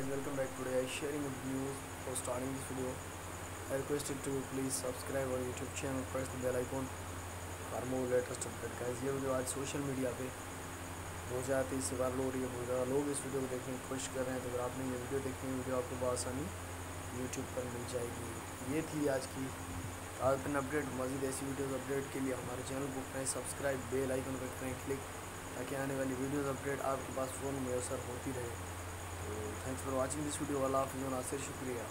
guys, welcome back. Today i sharing a news for starting this video. I request you to please subscribe our youtube channel, press the bell icon for more latest update. ये video आज social media पे बहुत ज़्यादा तेज़ी से viral हो रही है। बहुत ज़्यादा लोग इस वीडियो को देखने की कोशिश कर रहे हैं तो अगर आपने ये वीडियो देखनी है, वीडियो आपको बसानी यूट्यूब पर मिल जाएगी। ये थी आज की ताज़ा अपडेट मजीद ऐसी वीडियोज़ अपडेट के लिए हमारे चैनल को करें सब्सक्राइब बेल आइकन पर करें क्लिक ताकि आने वाली वीडियोज़ अपडेट आपके पास फ़ोन में असर होती रहे। Thanks for watching this video. अल्लाह हाफिज़। नासिर शुक्रिया।